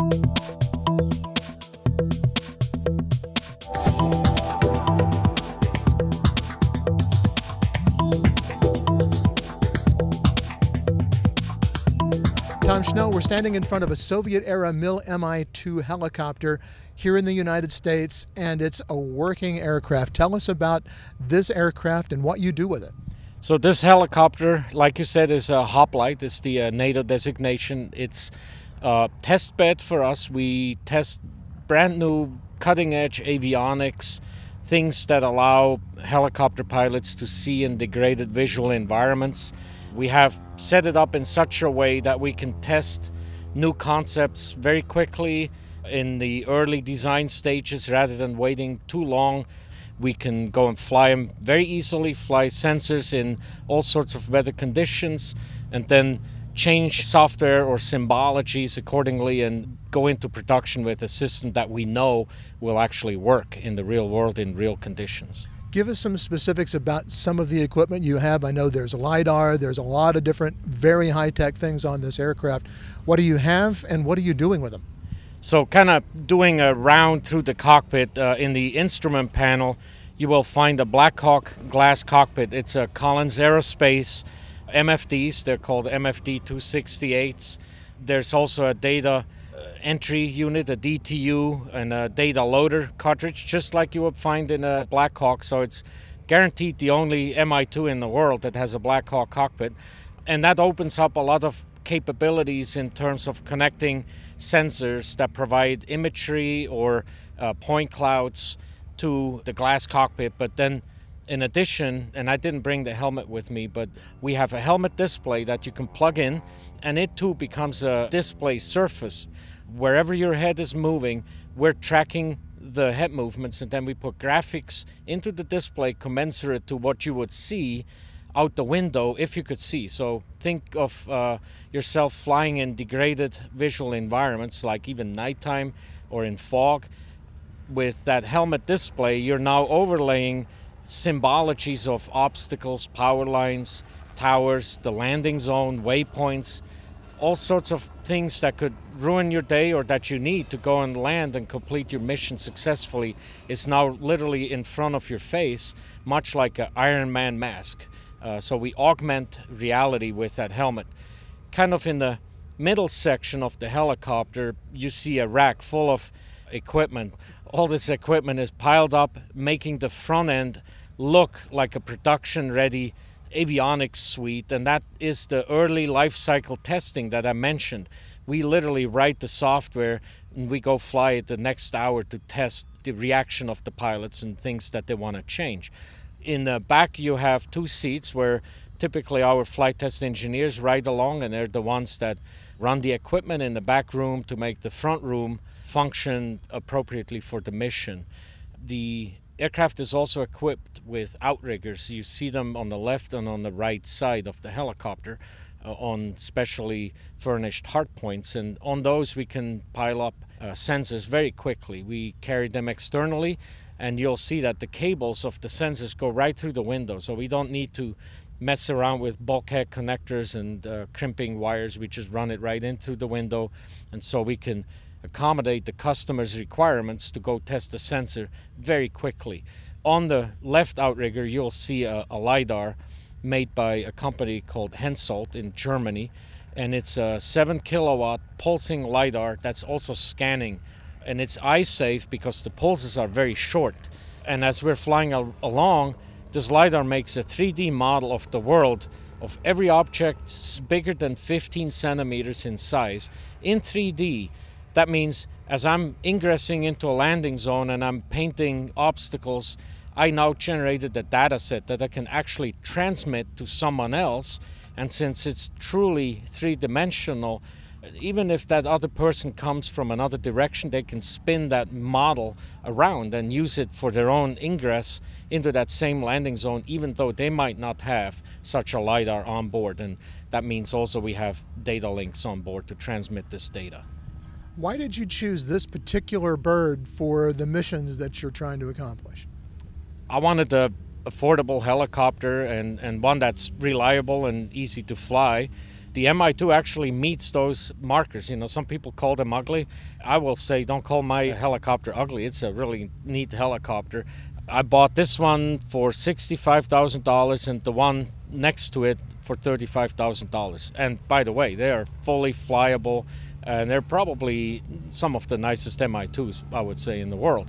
Tom Schnell, we're standing in front of a Soviet era MIL Mi 2 helicopter here in the United States, and it's a working aircraft. Tell us about this aircraft and what you do with it. So, this helicopter, like you said, is a hoplite. It's the uh, NATO designation. It's a test bed for us. We test brand new, cutting edge avionics, things that allow helicopter pilots to see in degraded visual environments we have set it up in such a way that we can test new concepts very quickly in the early design stages rather than waiting too long. We can go and fly them very easily, fly sensors in all sorts of weather conditions, and then change software or symbologies accordingly and go into production with a system that we know will actually work in the real world in real conditions. Give us some specifics about some of the equipment you have. I know there's a LIDAR, there's a lot of different very high tech things on this aircraft. What do you have and what are you doing with them? So, kind of doing a round through the cockpit uh, in the instrument panel, you will find a Blackhawk glass cockpit. It's a Collins Aerospace MFDs, they're called MFD 268s. There's also a data entry unit, a DTU, and a data loader cartridge, just like you would find in a Blackhawk. So it's guaranteed the only Mi2 in the world that has a Blackhawk cockpit. And that opens up a lot of capabilities in terms of connecting sensors that provide imagery or uh, point clouds to the glass cockpit. But then, in addition, and I didn't bring the helmet with me, but we have a helmet display that you can plug in, and it too becomes a display surface wherever your head is moving, we're tracking the head movements and then we put graphics into the display commensurate to what you would see out the window if you could see. So think of uh, yourself flying in degraded visual environments like even nighttime or in fog. With that helmet display, you're now overlaying symbologies of obstacles, power lines, towers, the landing zone, waypoints, all sorts of things that could ruin your day or that you need to go and land and complete your mission successfully is now literally in front of your face, much like an Iron Man mask. Uh, so we augment reality with that helmet. Kind of in the middle section of the helicopter, you see a rack full of equipment. All this equipment is piled up, making the front end look like a production ready avionics suite, and that is the early life cycle testing that I mentioned. We literally write the software and we go fly it the next hour to test the reaction of the pilots and things that they want to change. In the back, you have two seats where typically our flight test engineers ride along, and they're the ones that run the equipment in the back room to make the front room function appropriately for the mission. The aircraft is also equipped with outriggers. You see them on the left and on the right side of the helicopter uh, on specially furnished hardpoints. And on those, we can pile up uh, sensors very quickly. We carry them externally, and you'll see that the cables of the sensors go right through the window. So we don't need to mess around with bulkhead connectors and uh, crimping wires. We just run it right in through the window. And so we can accommodate the customer's requirements to go test the sensor very quickly. On the left outrigger, you'll see a, a LiDAR made by a company called Hensoldt in Germany, and it's a 7 kilowatt pulsing LiDAR that's also scanning. And it's eye safe because the pulses are very short. And as we're flying al- along, this LiDAR makes a 3D model of the world of every object bigger than 15 centimeters in size in 3D that means as I'm ingressing into a landing zone and I'm painting obstacles, I now generated a data set that I can actually transmit to someone else. And since it's truly three dimensional, even if that other person comes from another direction, they can spin that model around and use it for their own ingress into that same landing zone, even though they might not have such a LiDAR on board. And that means also we have data links on board to transmit this data. Why did you choose this particular bird for the missions that you're trying to accomplish? I wanted a affordable helicopter and, and one that's reliable and easy to fly. The Mi-2 actually meets those markers. You know, some people call them ugly. I will say, don't call my helicopter ugly. It's a really neat helicopter. I bought this one for $65,000 and the one next to it for $35,000. And by the way, they are fully flyable and they're probably some of the nicest Mi-2s, I would say, in the world.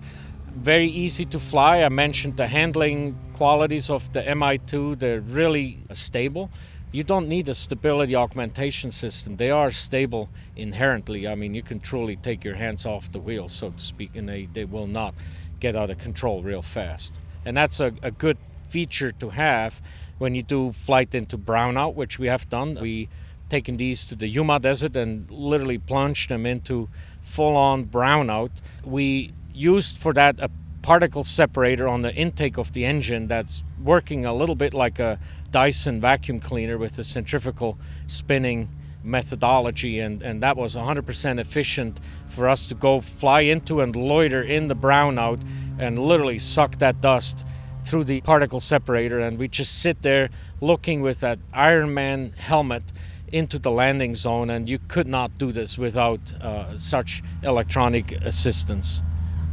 Very easy to fly. I mentioned the handling qualities of the Mi-2. They're really stable. You don't need a stability augmentation system. They are stable inherently. I mean, you can truly take your hands off the wheel, so to speak, and they, they will not get out of control real fast. And that's a, a good feature to have when you do flight into brownout, which we have done. We taken these to the Yuma Desert and literally plunged them into full-on brownout. We used for that a particle separator on the intake of the engine that's working a little bit like a Dyson vacuum cleaner with the centrifugal spinning methodology and, and that was 100% efficient for us to go fly into and loiter in the brownout and literally suck that dust through the particle separator and we just sit there looking with that Iron Man helmet into the landing zone and you could not do this without uh, such electronic assistance.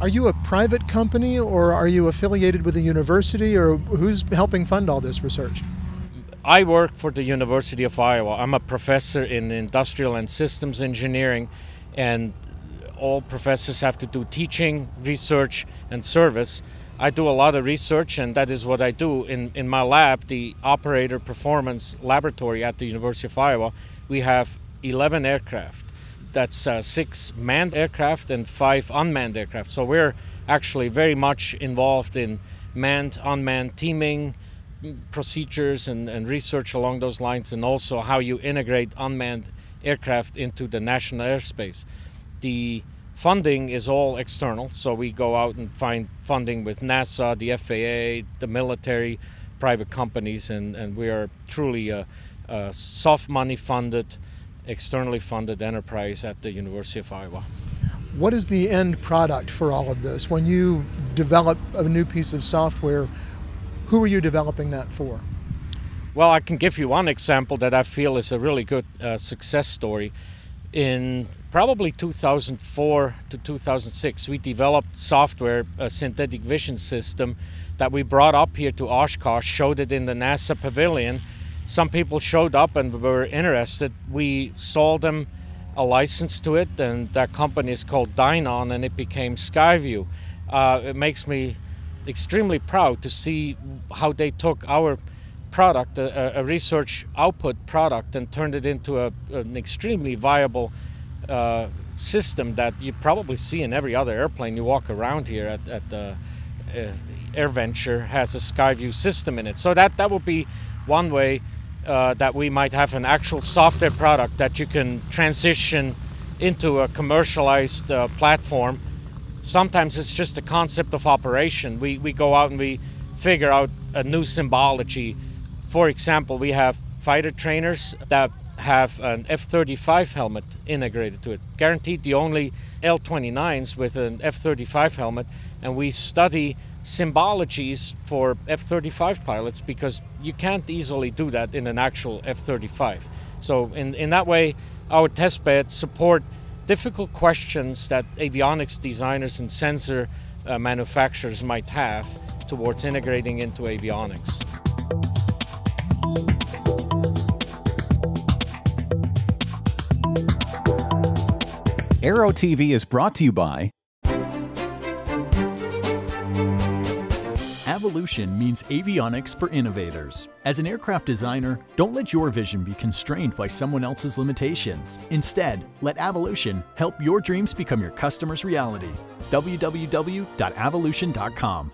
Are you a private company or are you affiliated with a university or who's helping fund all this research? I work for the University of Iowa. I'm a professor in industrial and systems engineering and all professors have to do teaching, research and service. I do a lot of research, and that is what I do in, in my lab, the Operator Performance Laboratory at the University of Iowa. We have 11 aircraft. That's uh, six manned aircraft and five unmanned aircraft. So we're actually very much involved in manned, unmanned teaming procedures and, and research along those lines, and also how you integrate unmanned aircraft into the national airspace. The funding is all external, so we go out and find funding with NASA, the FAA, the military, private companies, and, and we are truly a, a soft money funded, externally funded enterprise at the University of Iowa. What is the end product for all of this? When you develop a new piece of software, who are you developing that for? Well, I can give you one example that I feel is a really good uh, success story in probably 2004 to 2006, we developed software, a synthetic vision system that we brought up here to Oshkosh, showed it in the NASA pavilion. Some people showed up and were interested. We sold them a license to it, and that company is called Dynon, and it became Skyview. Uh, it makes me extremely proud to see how they took our product, a, a, research output product, and turned it into a, an extremely viable uh, system that you probably see in every other airplane you walk around here at, at the uh, AirVenture has a Skyview system in it. So that that would be one way uh, that we might have an actual software product that you can transition into a commercialized uh, platform. Sometimes it's just a concept of operation. We, we go out and we figure out a new symbology for example, we have fighter trainers that have an F 35 helmet integrated to it. Guaranteed the only L 29s with an F 35 helmet, and we study symbologies for F 35 pilots because you can't easily do that in an actual F 35. So, in, in that way, our test beds support difficult questions that avionics designers and sensor uh, manufacturers might have towards integrating into avionics. Aero TV is brought to you by Evolution means avionics for innovators. As an aircraft designer, don't let your vision be constrained by someone else's limitations. Instead, let Evolution help your dreams become your customer's reality. www.avolution.com